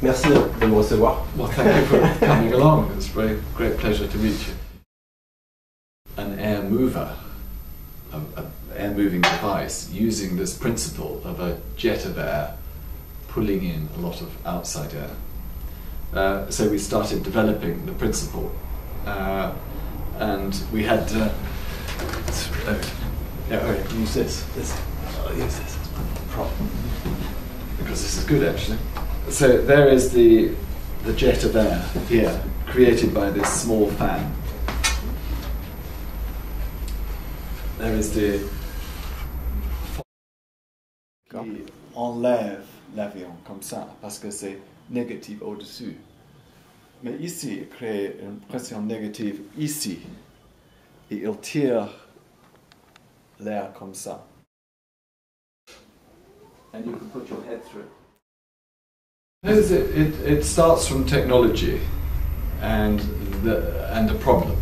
Merci de me recevoir. Well, thank you for coming along. It's a very great pleasure to meet you. An air mover, an air moving device, using this principle of a jet of air pulling in a lot of outside air. Uh, so we started developing the principle, uh, and we had. Uh, uh, yeah, okay, use this. This. I'll use this as my prop because this is good actually. So there is the the jet of air here, created by this small fan. There is the qui enlève l'avion comme ça parce que c'est négatif au-dessus. Mais ici, il crée une pression négative ici et il tire l'air comme ça. And you can put your head through. It, it, it starts from technology and the, and a problem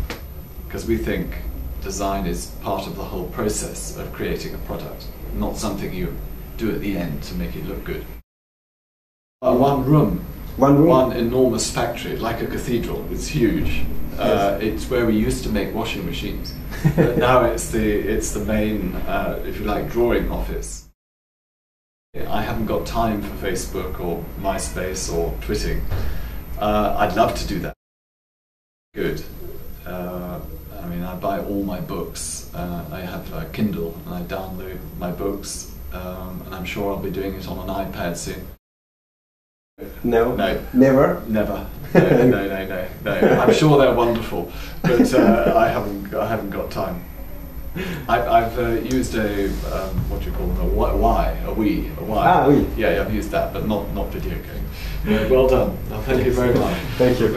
because we think design is part of the whole process of creating a product, not something you do at the end to make it look good. Uh, one room, One room. one enormous factory, like a cathedral. It's huge. Uh, it's where we used to make washing machines. but now it's the it's the main, uh, if you like, drawing office. I haven't got time for Facebook or MySpace or Twitting. Uh, I'd love to do that. Good. Uh, I mean, I buy all my books. Uh, I have a Kindle and I download my books, um, and I'm sure I'll be doing it on an iPad soon. No. No. Never. Never. No, no, no, no, no. I'm sure they're wonderful, but uh, I haven't. I haven't got time. I've, I've uh, used a um, what do you call them? a why a we, a Y. Ah, oui. Yeah, yeah, I've used that, but not not video game. Yeah, well done. Thank you very much. Thank you.